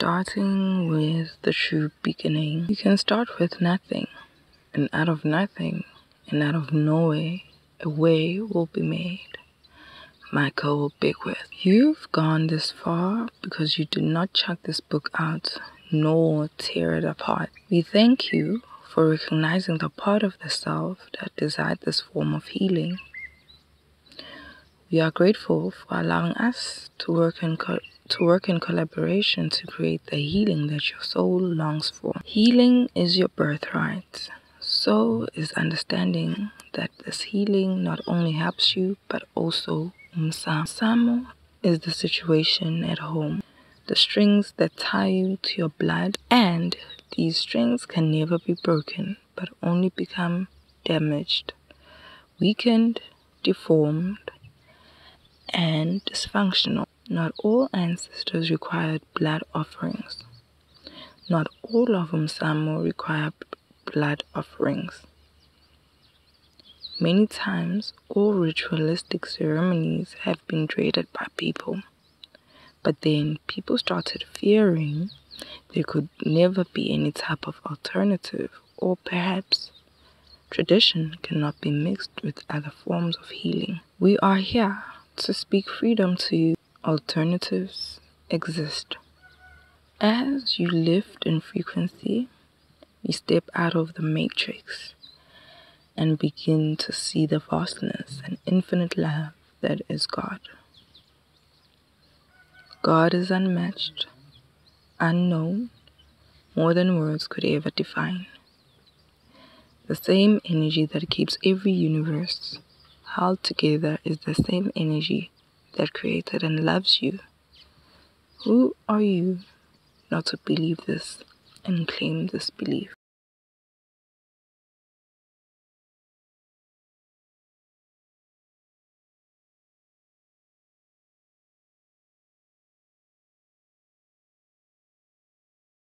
starting with the true beginning. You can start with nothing, and out of nothing, and out of nowhere, a way will be made. Michael Beckwith. You've gone this far because you did not chuck this book out nor tear it apart. We thank you for recognizing the part of the self that desired this form of healing. We are grateful for allowing us to work in to work in collaboration to create the healing that your soul longs for. Healing is your birthright. So is understanding that this healing not only helps you but also umsamo. Samo is the situation at home, the strings that tie you to your blood, and these strings can never be broken but only become damaged, weakened, deformed, and dysfunctional. Not all ancestors required blood offerings. Not all of Umsamo require blood offerings. Many times, all ritualistic ceremonies have been dreaded by people. But then people started fearing there could never be any type of alternative, or perhaps tradition cannot be mixed with other forms of healing. We are here to speak freedom to you. Alternatives exist. As you lift in frequency, you step out of the matrix and begin to see the vastness and infinite love that is God. God is unmatched, unknown, more than words could ever define. The same energy that keeps every universe held together is the same energy that created and loves you. Who are you not to believe this and claim this belief?